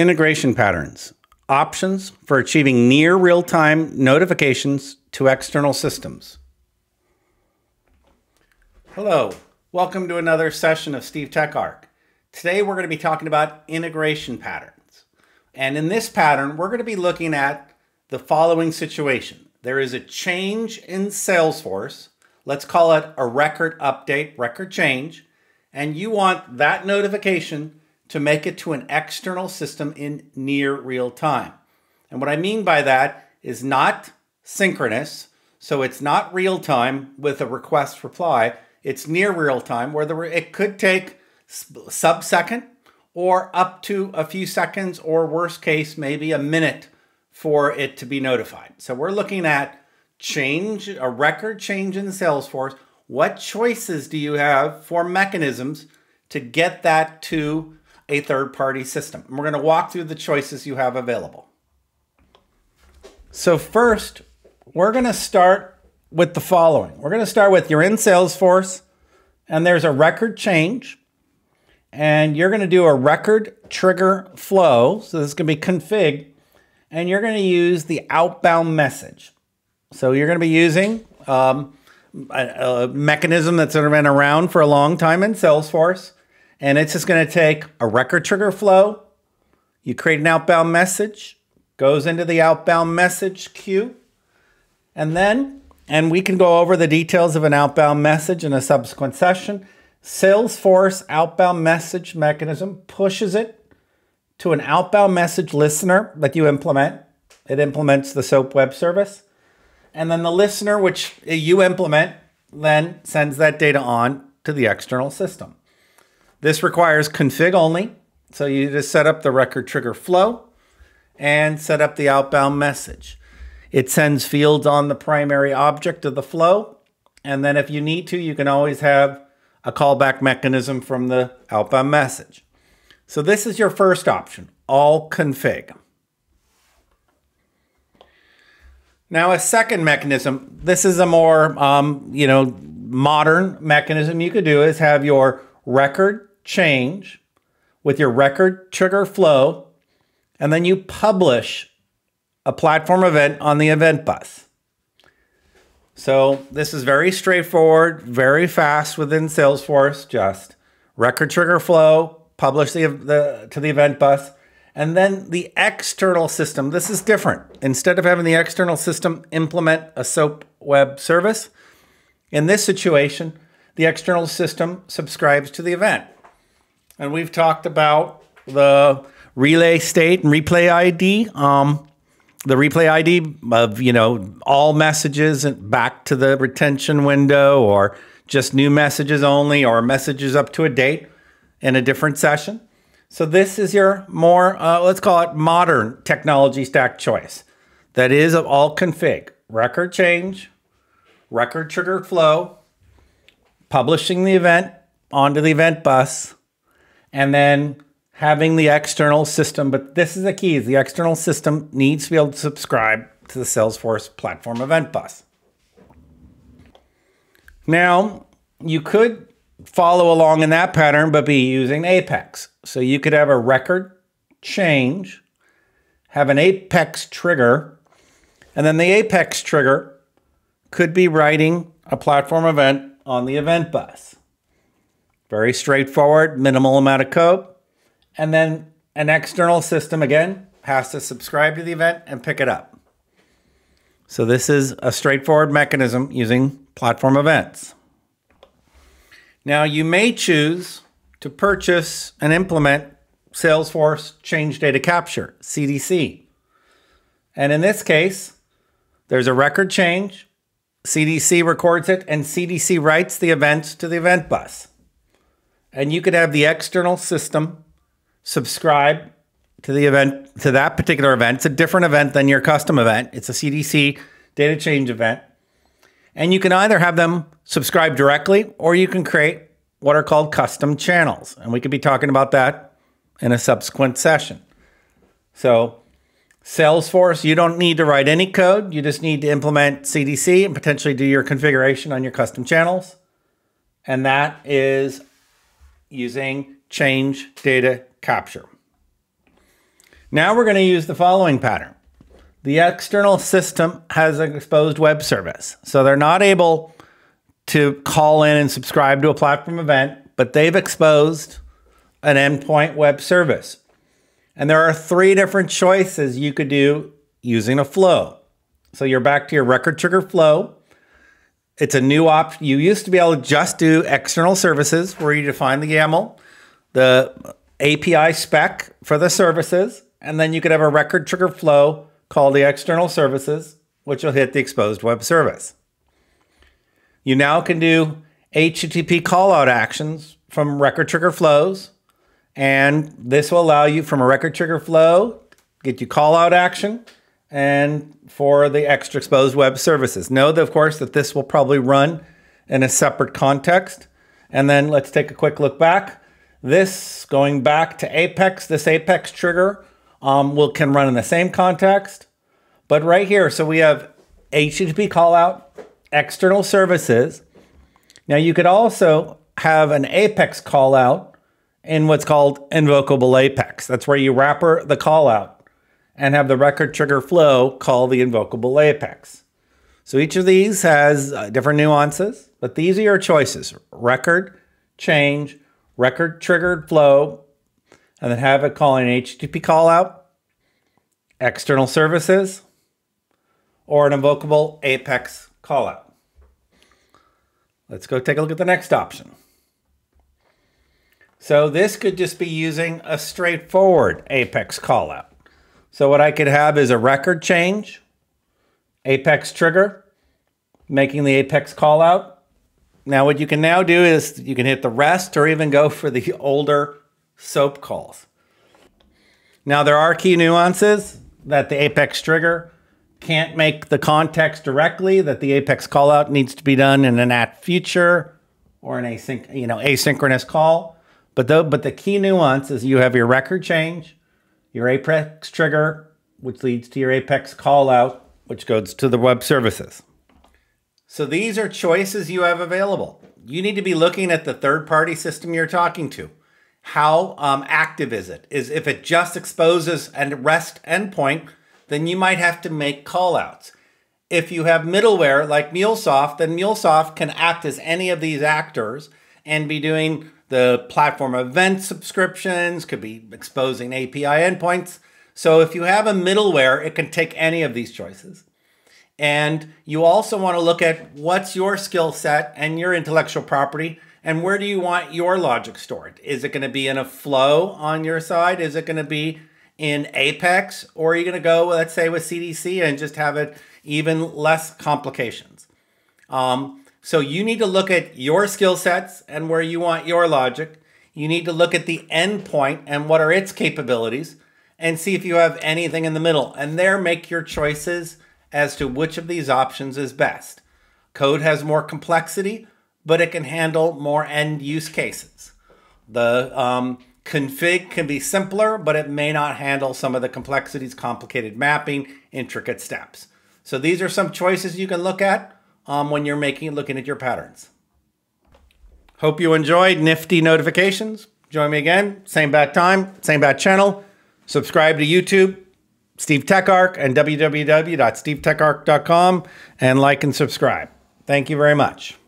Integration patterns. Options for achieving near real-time notifications to external systems. Hello, welcome to another session of Steve Tech Arc. Today we're going to be talking about integration patterns. And in this pattern, we're going to be looking at the following situation. There is a change in Salesforce. Let's call it a record update, record change. And you want that notification to make it to an external system in near real time. And what I mean by that is not synchronous, so it's not real time with a request reply. It's near real time where the, it could take sub second or up to a few seconds or worst case, maybe a minute for it to be notified. So we're looking at change, a record change in Salesforce. What choices do you have for mechanisms to get that to a third party system. And we're going to walk through the choices you have available. So, first, we're going to start with the following. We're going to start with you're in Salesforce and there's a record change, and you're going to do a record trigger flow. So, this is going to be config, and you're going to use the outbound message. So, you're going to be using um, a, a mechanism that's been around for a long time in Salesforce and it's just going to take a record trigger flow. You create an outbound message, goes into the outbound message queue. And then, and we can go over the details of an outbound message in a subsequent session. Salesforce outbound message mechanism pushes it to an outbound message listener that you implement. It implements the SOAP web service. And then the listener, which you implement, then sends that data on to the external system. This requires config only. So you just set up the record trigger flow and set up the outbound message. It sends fields on the primary object of the flow. And then if you need to, you can always have a callback mechanism from the outbound message. So this is your first option, all config. Now a second mechanism, this is a more, um, you know, modern mechanism you could do is have your record change with your record trigger flow, and then you publish a platform event on the event bus. So this is very straightforward, very fast within Salesforce. Just record trigger flow, publish the, the to the event bus, and then the external system. This is different. Instead of having the external system implement a SOAP web service, in this situation, the external system subscribes to the event and we've talked about the relay state and replay ID. Um, the replay ID of you know all messages and back to the retention window, or just new messages only, or messages up to a date in a different session. So this is your more uh, let's call it modern technology stack choice. That is of all config record change, record trigger flow, publishing the event onto the event bus and then having the external system. But this is the key: is the external system needs to be able to subscribe to the Salesforce Platform Event Bus. Now, you could follow along in that pattern, but be using Apex. So you could have a record change, have an Apex trigger, and then the Apex trigger could be writing a platform event on the event bus. Very straightforward, minimal amount of code. And then an external system, again, has to subscribe to the event and pick it up. So this is a straightforward mechanism using platform events. Now you may choose to purchase and implement Salesforce Change Data Capture, CDC. And in this case, there's a record change, CDC records it, and CDC writes the events to the event bus and you could have the external system subscribe to the event to that particular event. It's a different event than your custom event. It's a CDC data change event. And you can either have them subscribe directly or you can create what are called custom channels. And we could be talking about that in a subsequent session. So Salesforce, you don't need to write any code. You just need to implement CDC and potentially do your configuration on your custom channels. And that is using change data capture. Now we're going to use the following pattern. The external system has an exposed web service. So they're not able to call in and subscribe to a platform event, but they've exposed an endpoint web service. And there are three different choices you could do using a flow. So you're back to your record trigger flow. It's a new option. You used to be able to just do external services where you define the YAML, the API spec for the services, and then you could have a record trigger flow called the external services, which will hit the exposed web service. You now can do HTTP callout actions from record trigger flows, and this will allow you from a record trigger flow, get you callout action, and for the extra exposed web services. Know, that, of course, that this will probably run in a separate context. And then let's take a quick look back. This, going back to Apex, this Apex trigger um, will can run in the same context. But right here, so we have HTTP callout, external services. Now you could also have an Apex callout in what's called invocable Apex. That's where you wrapper the callout and have the record trigger flow call the invocable apex. So each of these has uh, different nuances, but these are your choices. Record, change, record triggered flow, and then have it call an HTTP callout, external services, or an invocable apex callout. Let's go take a look at the next option. So this could just be using a straightforward apex callout. So what I could have is a record change, apex trigger, making the apex call out. Now what you can now do is you can hit the rest or even go for the older SOAP calls. Now there are key nuances that the apex trigger can't make the context directly, that the apex callout needs to be done in an at future or an async, you know, asynchronous call. But the, but the key nuance is you have your record change, your Apex trigger, which leads to your Apex callout, which goes to the web services. So these are choices you have available. You need to be looking at the third-party system you're talking to. How um, active is it? Is if it just exposes a REST endpoint, then you might have to make callouts. If you have middleware like MuleSoft, then MuleSoft can act as any of these actors and be doing the platform event subscriptions, could be exposing API endpoints. So if you have a middleware, it can take any of these choices. And you also want to look at what's your skill set and your intellectual property and where do you want your logic stored? Is it going to be in a flow on your side? Is it going to be in Apex? Or are you going to go, let's say, with CDC and just have it even less complications? Um, so you need to look at your skill sets and where you want your logic. You need to look at the endpoint and what are its capabilities and see if you have anything in the middle. And there make your choices as to which of these options is best. Code has more complexity, but it can handle more end use cases. The um, config can be simpler, but it may not handle some of the complexities, complicated mapping, intricate steps. So these are some choices you can look at um, when you're making looking at your patterns. Hope you enjoyed nifty notifications. Join me again, same bad time, same bad channel. Subscribe to YouTube, Steve TechArc, and www.stevetecharc.com, and like and subscribe. Thank you very much.